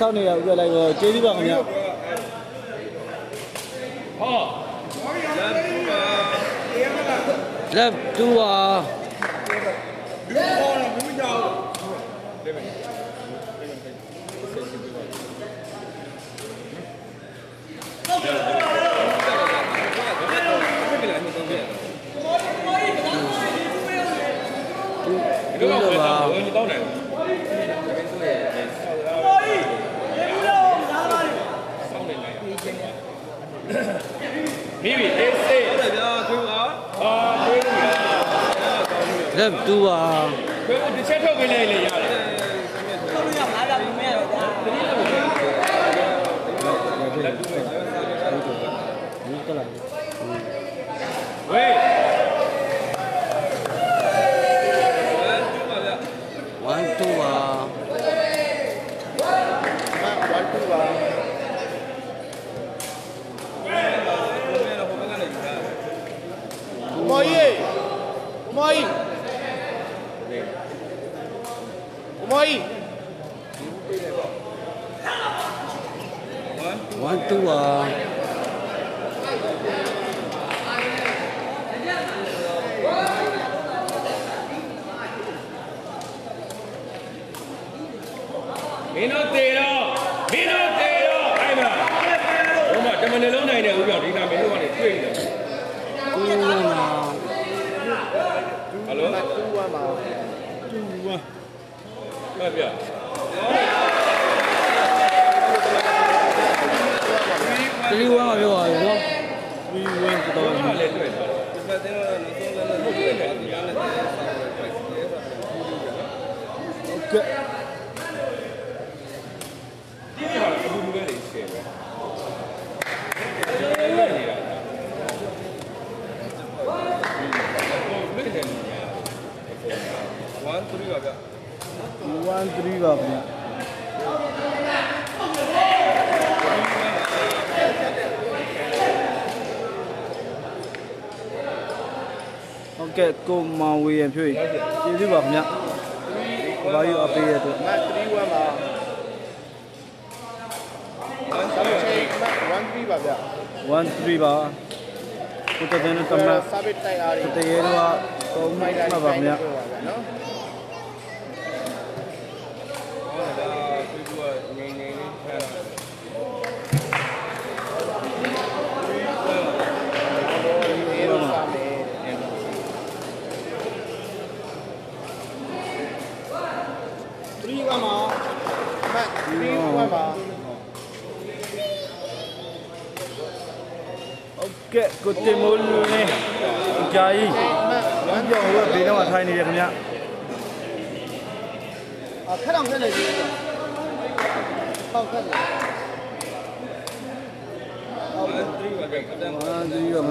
စောင့်နေရဥပလိုက်တော့ကျေးဇူးပါခင်ဗျာဟောလက်တူပါဒီလိုပါဝင်တောင်းတယ်မိမိအေးစေး ဟုတ်တယ်ဗျာခွေးပါ အာတွေးလို့ရ လက်တူပါခွေးတစ်ချက်ထုတ်ပေးလိုက်လေရတယ် ဒီကလာ ဝေး 1 2ပါ ဝမ်တူပါမော်ကြီးမော်ကြီးမော်ကြီး 1 2ပါ မင်းတို့တေတော့မင်းတို့တေတော့အဲ့မှာဘုမတမန်လုံးနိုင်တဲ့ဦးပြောဒီနာမင်းတို့ကနေတွေ့နေတယ် တူလက်ပါ ဟယ်လို တူဝမ်းပါ တူပါ မှတ်ပြ3 1ပါပြောပါရနော်3 1တော့ ဘာလဲတွေ့တာ ဒီပတ်တဲ့တော့နောက်ဆုံးလည်းဟုတ်တယ်ဗျာဒီကနေ့ဆက်ဆောက်တယ်တိုက်တယ်ဆိုတာ ဟုတ်ကဲ့ ဒီဟာအခုလူပဲနေရှယ်ပဲဘယ်နဲ့လဲ 1 3ပါဗျာ 1 3ပါဗျာဟုတ်ကဲ့ကိုမောင်ဝေရဖြွေကျေးဇူးပါခင်ဗျာ ဘာယူအပေးရတဲ့မတ်3ဝမ်းပါ1 3ပါဗျာ1 3ပါကိုတတဲ့နဲ့တမတ်စာဘစ်တိုက်အားတွေတရေတော့သုံးမှတ်ပါခင်ဗျာနော်ဟုတ်ဒါသူကငိမ့်ငိမ့်လေးဖမ်းတာဒီလိုစာမယ်3ကမှာမတ်3ကမှာ ဟုတ် ကဲ့ကိုတင်မိုးလူနဲ့ကြာကြီးဝမ်းကြောင်ဟိုကဘေးတော့ထိုင်နေတယ်ခင်ဗျာအခက်တော့ခက်နေပြီဟုတ်ခက်တယ်ဟုတ်3ပါပဲခက်တယ်အာဒီရောမ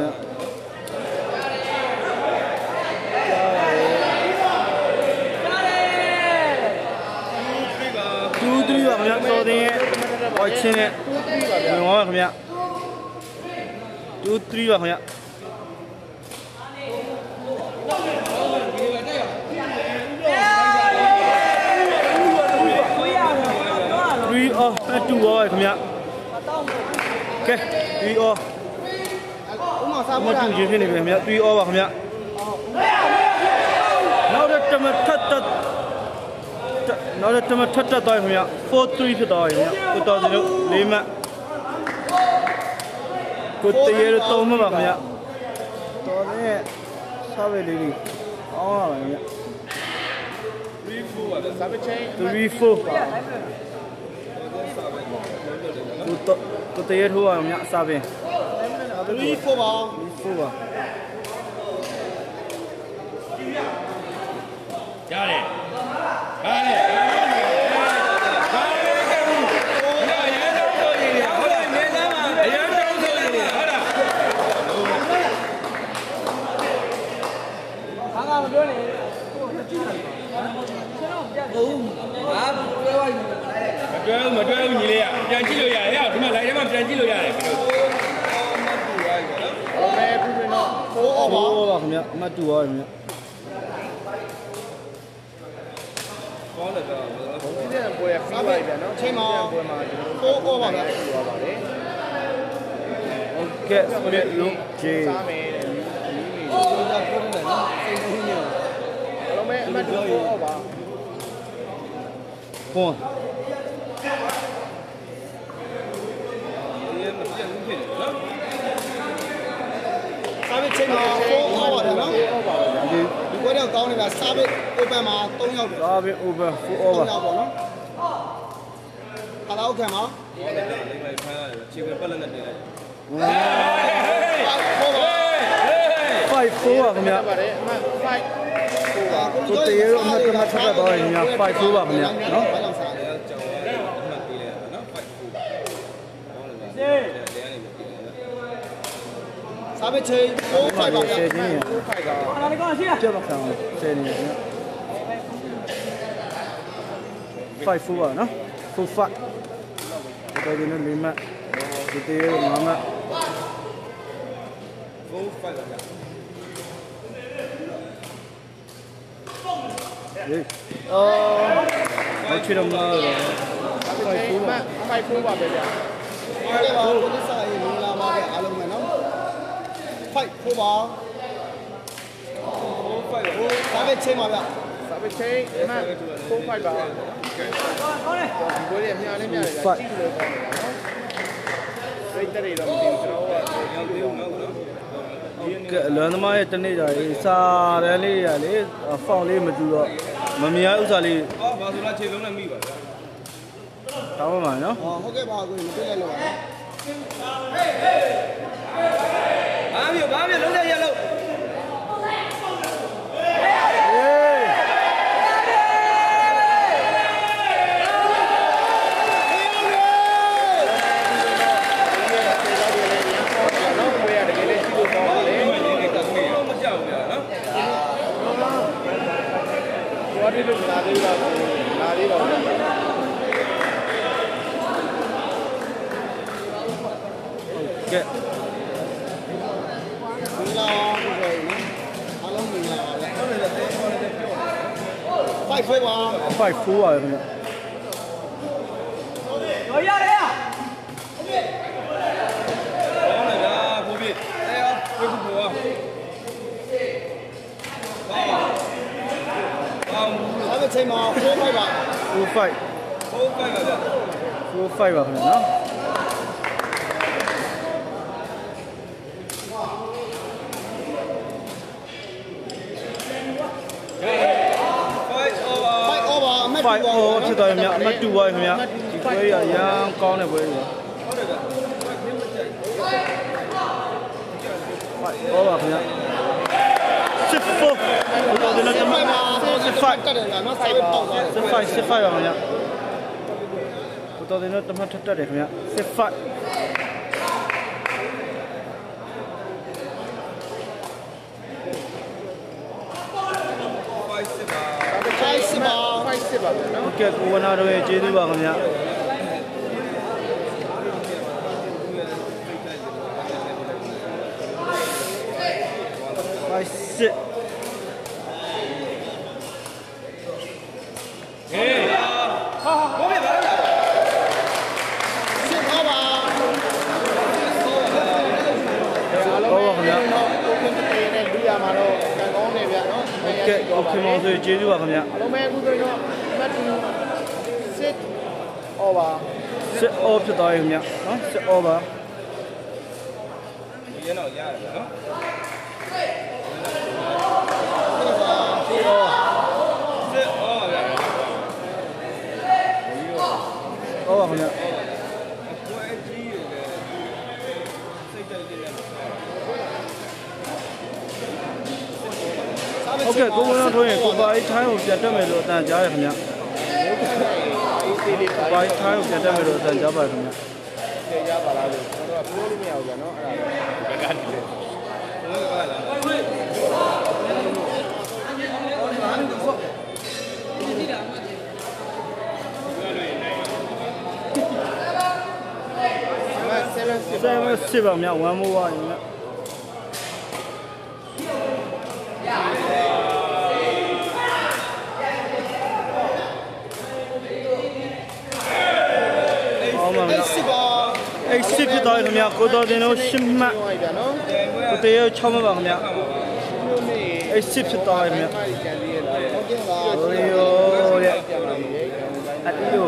တူတူပါခင်ဗျာတော်တင်ရဲ့ဝိုက်ချင်းနဲ့ဝင်သွားပါခင်ဗျာ တူတူပါခင်ဗျာ3 off 2 off ခင်ဗျာကဲ3 off ဥမာစားမဖို့တူရင်ဖြစ်နေပြီခင်ဗျာ3 off ပါခင်ဗျာနောက်တစ်မထက်တက်နောက်တမထက်တက်သွားခင်ဗျ4-3ဖြစ်သွားခင်ဗျကိုတော်စင်တို့၄မှတ် ကိုတရေတော့3မှတ်ပါခင်ဗျတော်စင်ရဲ့စားပဲလေးလေးအောင်းပါခင်ဗျ service chain 3-4ပါကိုတော့ကိုတရေထိုးအောင်ဗျအစားပင်3 4ပါ4ပါ ရတယ်ဟာလေဟာလေကဲဘူးရရတော့ဆိုရင်ဟုတ်လားနေသားမှာရတော့ဆိုရင်ဟုတ်လား ဘာကမပြောနဲ့ မတွဲဘူးမတွဲဘူးညီလေးက ပြန်ကြည့်လို့ရတယ်ဟဲ့ဒီမှာ live ထဲမှာပြန်ကြည့်လို့ရတယ်ကျွန်တော်ဟိုမဲ့ခုတွင်တော့4 over 4ပါခင်ဗျအမှတ်2ပါခင်ဗျဒီတဲ့ပွဲပြီးပါပြီနော်ချိန်မှာပွဲမှာကျွန်တော်တို့4 over ပဲပြောပါလေဟုတ်ကဲ့စပစ်လုံးဂျေစားမယ်တဲ့ဒီဒီဟိုကပြောတယ်နော်စိတ်ကူးနေအလုံးမဲ့အမှတ်2 over ပွန် ဖြစ်နေတယ်နော်စာဘစ်ချိန်မှာ4 hour တယ်နော်ဒီဒီကွက်တော့ကောင်းနေတာစာဘစ် open မှာ3ရောက်တယ်စာဘစ် open 4 hour 3ရောက်ပါနော်ခါတော့ခံမှာဟုတ်တယ်လေလေးဖမ်းရတယ်ခြေပဲပက်လက်နဲ့တင်လိုက်ဟေးဟေးဟေး5 4ပါခင်ဗျာပါတယ်အမှန်5 4ကိုတေရောအမှတ်ကမှတ်ထပ်တော့ရင်ညာ5 4ပါခင်ဗျာနော်ကျောင်းအမှတ်ပေးလိုက်ရတာနော်5 4三百七，五块吧，五块的。好了，你讲先。接不上，这里。快付啊，喏，付发。kita gini lima, kita mama. Ờ, nói chuyện đồng mơ rồi. Quay phú bà, quay phú bà về nhà. Quay phú bà, quay phú bà về nhà. ဗျာဟုတ်ကဲ့ပါကိုလစ်စာရေးမင်္ဂလာပါပဲအားလုံးပဲနော်5 4ပါစားပြီးချိန်မှာဗျ service chain အမှတ်4 5ပါကောင်းတယ်ဒီပွဲရဲ့အများနဲ့များတယ်ကြည့်လို့ကောင်းတယ်နော်စိတ်တရေတော့မသိဘူးကျွန်တော်ကရောက်သေးအောင်နော်ကဲလွမ်းသမားရဲ့တနေ့ကြာရေးစာရန်လေးရလေဖောင်လေးမတူတော့မမြင်ဥစ္စာလေးအော်ဘာဆိုလားခြေလုံးနဲ့မိပါဗျာတောင်းပါမှာနော်ဟောဟုတ်ကဲ့ပါကိုမတွေ့လိုက်လို့ပါ နော် ဘာမျိုးဘာမျိုးလုံးတဲ့ရလို့ နော်ပွဲရတကယ်လေးကြည့်လို့ကောင်းတယ် မကြောက်ဘူးဗျာနော် ကျွားတိလို့လာသေးတော့လာသေးတော့ ကဲ မင်္ဂလာပါကိုယ်နော်အားလုံးမင်္ဂလာပါဗျ ဖိုက်ဖိုက်ပါ5 4ပါခင်ဗျကောင်းတယ်ဗျာကိုပြည့်အဲရောကိုခုဘောကောင်းကောင်းစားပြီးချိန်မှာ4 5ပါ4 5ဟုတ်ပိုက်ပါဗျာ 4 5ပါခင်ဗျနော် fight over ဖိုက် over အမှတ် 5 2ပါ အော်ဖြစ် သွားရင်မြအမှတ်2ပါခင်ဗျဒီပွဲရအရန်ကောင်းတဲ့ပွဲတွေပါဟုတ်ပါခင်ဗျစစ်ဖို့ဘယ်လိုလဲတမဖိုက်ပါစစ်ဖိုဖိုက်က်တက်တယ်လားနော်စားပြီးပေါက်သွားတယ်စစ်ဖိုက်စစ်ဖိုက်ပါခင်ဗျဘတော်တယ်တော့တမထက်တက်တယ်ခင်ဗျစစ်ဖိုက် fight စစ်ပါ ဖိုက်စစ်ပါ 5 6ပါပဲနော်ဟုတ်ကဲ့ကိုဝနာတို့ရဲ့ကျေးဇူးပါခင်ဗျဖိုက်စစ်ဟေးဟာဘိုးပြပါလားစစ်ပါပါအားလုံးဟုတ်ပါခင်ဗျတော့ကိုကင်းတေးနဲ့လူရမှာတော့ကံကောင်းတယ်ဗျာနော်ဟုတ်ကဲ့ကဲ့ကိုခင်မောင်ဆိုကျေးဇူးပါခင်ဗျာအလုံးမဲ့အခုဆိုရင်တော့မှတ်တူစစ် over စစ်အောဖြစ်သွားပြီခင်ဗျာနော်စစ်အောပါဒီရင်တော့ရတယ်နော်ပြီးတော့စစ်ဩဗျာအောပါခင်ဗျာဘွဲကြီးရယ် စိတ်ကြိုက်တဲ့နဲ့ဟုတ်ကဲ့ကိုဝင်းတော်ထိုးရင်ကိုပါအိထိုင်းကိုပြန်တက်မယ်လို့အတန်ကြားရခင်ဗျာအေးသေးလေးပါကိုပါအိထိုင်းကိုပြန်တက်မယ်လို့အတန်ကြားပါခင်ဗျာကျေရပါလားလို့ကျွန်တော်ကပြောလို့မရဘူးဗျာနော်အဲ့ဒါပဲကနေလေဘယ်ကလာမှတ်7ဆယ်မစစ်ပါခင်ဗျာ1 more ပါခင်ဗျာအော်ပါဗျာ အဲ့စစ်ပါ အဲ့စစ်ဖြစ်သွားပြီခင်ဗျာ ကိုတော်တင်တို့ရှစ်မှတ်ကိုတေရ6မှတ်ပါခင်ဗျအဲ့စစ်ဖြစ်သွားပြီခင်ဗျရိုရိုရဲ့အတီယို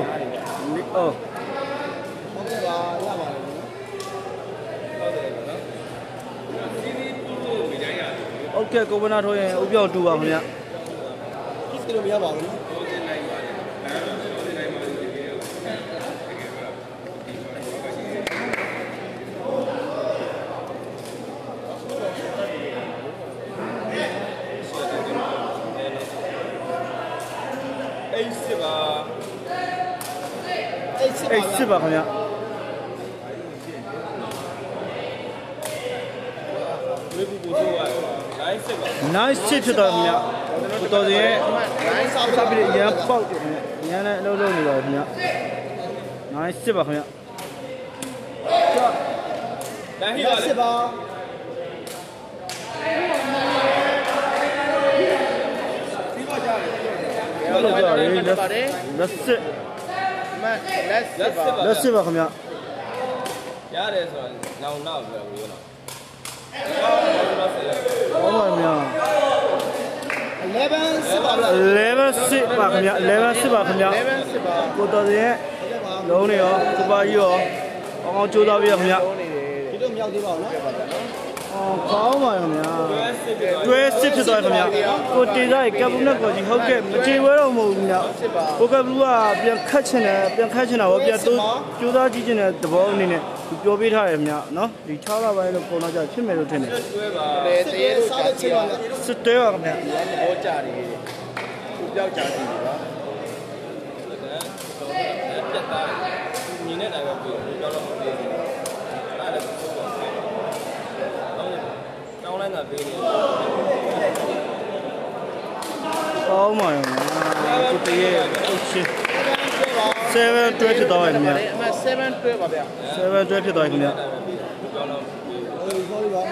အိုဟုတ်ကဲ့ကိုဗနာထိုးရင်ဥပြောက်တူပါခင်ဗျာ။ကြည့်လို့မရပါဘူး။ ပါအဲ့စစ်ပါခင်ဗျာဝေးပူပူဆိုးရတယ်လိုင်းစစ်ပါ nice စစ်ဖြစ်သွားပြီခင်ဗျာကိုတော်တင်ရဲ့လိုင်းစာစပစ်ရန်ပေါက်တယ်ခင်ဗျာရန်နဲ့အလုပ်လုပ်နေပါခင်ဗျာ nice စစ်ပါခင်ဗျာတန်းဟိအဲ့ပါလေစစ်ပါဟုတ်တယ်ကြာရေးလက်ပါတယ်လက်စစ် မှတ်လက်စစ်ပါလက်စစ်ပါခင်ဗျာရတယ်ဆိုတော့နောင်နောက်ပြောဝေးတော့ဟုတ်တော့ဆက်လက်ဟောပါခင်ဗျာ11စစ်ပါလား level 6ပါခင်ဗျာ level 6ပါခင်ဗျာ11စစ်ပါကိုတော်တင်ရဲ့ဟုတ်ကဲ့ပါလုံးနေရောစပါကြီးရောအောင်အောင်ကြိုးစားပြရခင်ဗျာပြောနေတယ်ဒီတော့မရောက်သေးပါဘူးနော်အော် ကောင်းပါခင်ဗျာစစ်ပြီးတော့တွဲစစ်ဖြစ်သွားခင်ဗျာကိုတေသားရဲ့ကပ်ဘူးနဲ့ကော်ကြီးဟုတ်ကဲ့မကြေဝဲတော့မဟုတ်ဘူးခင်ဗျာစစ်ပါကိုကပ်ဘူးကပြန်ခတ်ချင်တယ်ပြန်ခတ်ချင်တာပေါ့ပြန်တိုးကြိုးစားကြည့်ချင်တဲ့သဘောအနေနဲ့သူပြောပေးထားရခင်ဗျာနော်ဒီ6လပိုင်းလို့ပုံတော့ကြဖြစ်မယ်လို့ထင်တယ်တွဲပါလေတရေတို့စားကြာတဲ့စီစစ်ပါပါလားစစ်တဲပါခင်ဗျာဘောကြနေတယ်သူပြောက်ကြာစီပါပြတ်သားညီနဲ့တိုင်းပဲပြောပြောတော့မပြေဘူးအဲ့ဒါလည်းဆိုးပါတောင်း လိုက်တာပေးနေကောင်းပါရောခင်ဗျာကိုတေရဲ့အုတ်ချင်း7တွဲဖြစ်သွားရခင်ဗျာအမှတ်7တွဲပါဗျာ7တွဲဖြစ်သွားခင်ဗျာပြောတော့ဟို sorry ပါ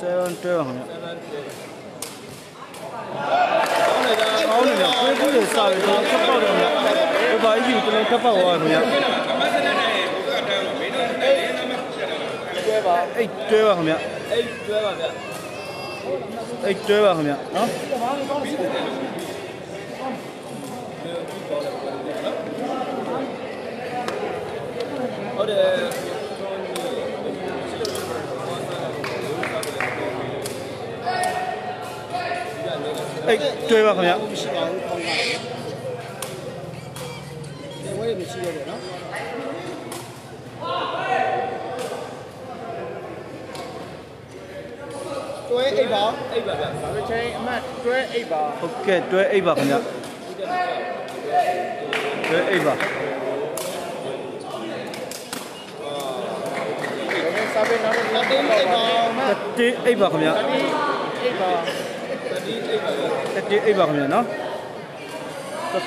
7တွဲပါခင်ဗျာကောင်းနေတာကောင်းနေတယ်ကိုယ်ကိုယ်ရဲ့စာရေးတော့ခက်ပေါက်တယ်ခင်ဗျာဟိုပါကြီးကလည်းခက်ပေါက်သွားခင်ဗျာ တွဲပါ အဲ့တွဲပါခင်ဗျာအိတ်တွဲပါဗျအဲ့တွဲပါခင်ဗျာနော်ဟုတ်တယ်အဲ့တွဲပါခင်ဗျာမရှိပါဘူးကောင်းတာဒီဝဲမရှိရတဲ့နော် တွဲအိပ်ပါအိတ်ပါဗျဘာလို့ချင်းအမှတ်တွဲ8ပါဟုတ်ကဲ့တွဲအိပ်ပါခင်ဗျာတွဲအိပ်ပါဒါနဲ့စာပေနောက်တော့တင်းအိပ်ပါမှတ်တေးအိပ်ပါခင်ဗျာ8ပါတေးအိပ်ပါခင်ဗျာနော်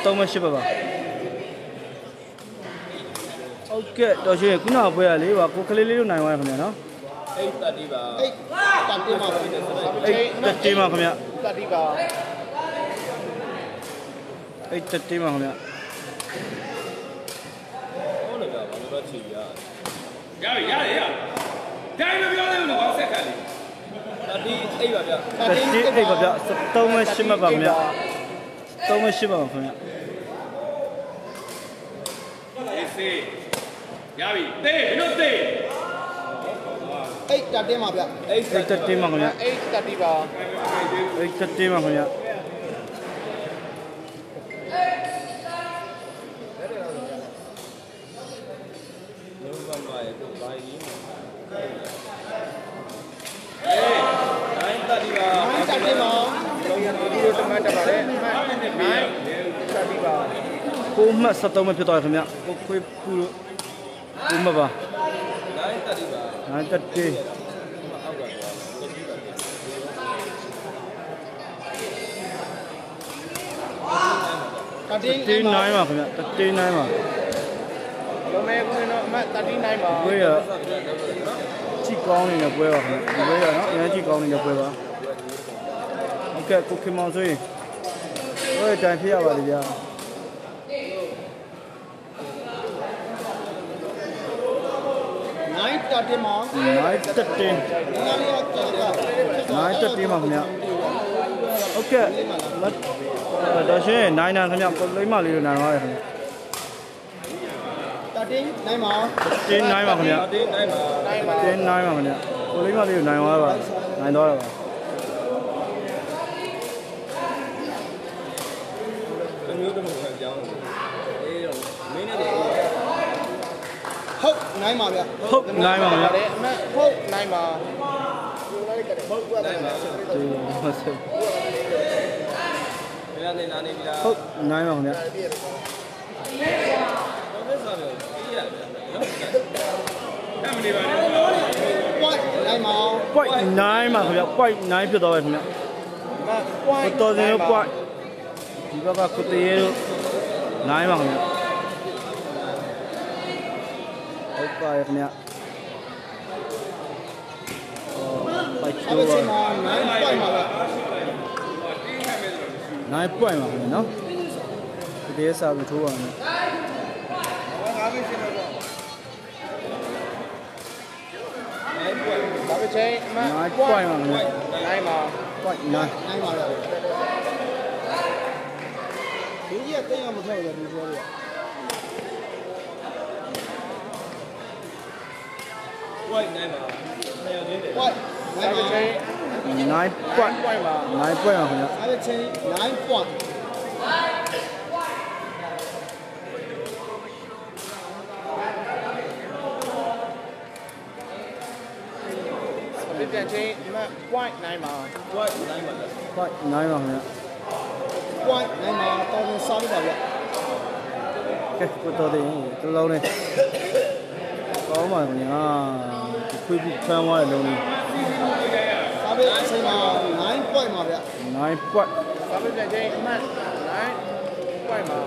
တော့မရှိပါပါဟုတ်ကဲ့တော်ရှင်ခုနကပွဲရလေးပါကိုကလေးလေးတို့နိုင်သွားရခင်ဗျာနော် အိတ်တက်ဒီပါအိပ်တန်တင်းပါပဲအဲ့တက်တေးပါခင်ဗျာတတိပါအဲ့တက်တေးပါခင်ဗျာဟုတ်တယ်ဗျဘာလို့တော့ချီရရရရရဒိုင်းမပြောသေးဘူးနော်ဆက်ခါလေးဒါတီးအိပ်ပါဗျာတတိအိတ်ပါဗျ73မှ8မှတ်ပါခင်ဗျ3မှ8ပါခင်ဗျအေးစေးရပြီတေးမင်းတို့တေး အိတ်တက်တင်းပါဗျအိပ်အိတ်တက်တင်းပါခင်ဗျအိတ်တက်တီပါအိတ်တက်တင်းပါခင်ဗျလုံးဝမရဘူးဘာကြီးအေးနိုင်တတီပါအိတ်တက်တင်းပါဒီလိုတမတ်တက်ပါတယ်အမှတ်9တက်တီပါ9မှတ်73မှတ်ဖြစ်သွားတယ်ခင်ဗျကိုခွေးဖူးလို့9မှတ်ပါ နိုင်တတီပါ9တက်တင်းတက်တင်းတင်း9ပါခင်ဗျတက်တင်း9ပါလုံးမဲခုနော်အမှတ်39ပါခွေးရကြည့်ကောင်းနေတဲ့ပွဲပါခင်ဗျဒီပွဲရနော်အရင်ကြည့်ကောင်းနေတဲ့ပွဲပါဟုတ်ကဲ့ကိုခင်မောင်ဆိုရင်ဟိုတိုင်ဖြစ်ရပါလိမ့်ဗျာ နိုင်တ က်တင်းပါ9တက်တင်းငါလေးကတက်တာ9တက်တင်းပါခင်ဗျဟုတ်ကဲ့မတော်ရှင်9နာခင်ဗျကိုလိမ့်မလေးလို့နိုင်ပါရခင်ဗျတက်တင်းနိုင်ပါတင်း9ပါခင်ဗျတေးနိုင်ပါ9ပါတင်း9ပါခင်ဗျကိုလိမ့်မလေးကိုနိုင်သွားပါနိုင်သွားတာပါ အမျိုးသမီးကကြောင်းအေးတော့မင်းနဲ့တေး ဟုတ်နိုင်ပါဗျဟုတ်9ပါခင်ဗျပါတယ်အမှတ်ဟုတ်9ပါနိုင်ပါဒီဟုတ်ဆက်မင်းနဲ့နာနေပြီလားဟုတ်9ပါခင်ဗျတော့လက်စားပြောပြီးရဗျာနော်အဲ့မနေပါနဲ့ပွိုက်နိုင်ပါ point 9ပါခင်ဗျ point 9ဖြစ်သွားပါခင်ဗျအမှတ် point ကိုတော်စင်တို့ point ဒီဘက်ကကိုတရေတို့9ပါခင်ဗျ ဟုတ်ပါရဲ့ခင်ဗျပိုက်အဲ့ချိုးဒီပါချိန်မှာနိုင်ပွိုက်ပါဗျ9 point ပါခင်ဗျနော်ဒီတေးစာကိုထိုးပါမယ်ဒါပဲချင်းအမှတ်9 point ပါခင်ဗျ9ပါ point 9နိုင်ပါဗျဒီကြီးကတိတ်အောင်မထွက်ဘူးဒီပြောရ ဝိုက်နိုင်ပါဆရာချင်းတယ်ပွိုက်နိုဒါင်ပဲပါချင်း9 point point ပါ9 point ပါခင်ဗျအဲ့ဒီချိန်9 point အပြပြန်ချင်းအမှတ် point 9ပါဝိုက်နို ကဲကိုတော်တယ်တလုံးနဲ့ကောင်းပါခင်ဗျာဒီခွေးပြီးဖမ်းသွားတဲ့လုံးလေးစားပြီးအချိန်မှာ9 point ပါဗျ9 point ဒါပဲပြန်ချင်းအမှတ်9 point ပါ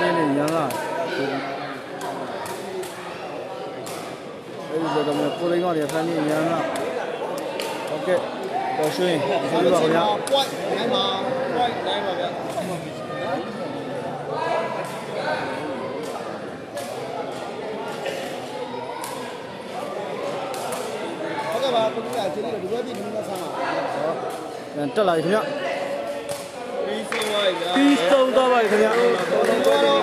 နည်းနည်းရန်လာအဲ့ဒီတော့ကိုလိမ့်မတွေဖမ်းနေရန်လာဟုတ်ကဲ့တော်ရွှင်ဒီလိုပါခင်ဗျာ point နိုင်ပါဝိုက်နိုင်ပါဗျာ ဟုတ် ကဲ့ပါကိုကြီးကကျေးဇူးဒီဘက်ပြီးဒီမှာဆမ်းပါပြန်တက်လာပြီခင်ဗျာပြီးဆုံးဝိုက်ဗျာပြီးဆုံးသွားပါပြီခင်ဗျာတော်တော်တော့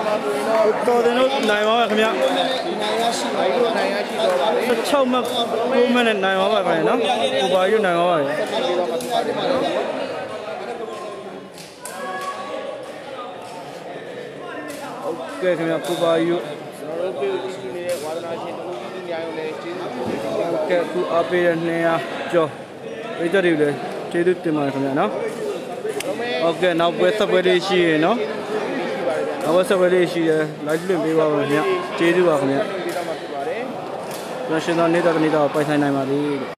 တော်တယ်လို့နိုင်ပါပါခင်ဗျာနိုင်ရရှိပါဒီလိုနိုင်ရရှိတော့ပါလေ16မှတ်9မှတ်နဲ့နိုင်ပါပါခင်ဗျာနော်ကိုပါယူနိုင်ပါပါခင်ဗျာဒီတော့မှပါတယ်နော်ကဲခင်ဗျာကိုပါယူကျွန်တော်တို့ပြုကြည့်နေတဲ့ဝါဒနာရှင်တို့ဒီညရုံနဲ့ကျေးဇူးတင်ပါတယ် ကဲအခုအားပေးတဲ့200ကျော်ပြည်သက်တွေလည်းကျေးဇူးတင်ပါတယ်ခင်ဗျာနော်လုံးမဲဟုတ်ကဲ့နောက်ပွဲဆက်ပွဲလေးရှိရနော်ရှိပါတယ်ဗျာနောက်ပွဲဆက်ပွဲလေးရှိရ live လွှင့်ပေးပါမယ်ခင်ဗျာကျေးဇူးပါခင်ဗျာဒီတော့မှဖြစ်ပါတယ်ကျွန်တော်ရှင်တော်နေတာတနေတာကိုပိုင်ဆိုင်နိုင်ပါလေ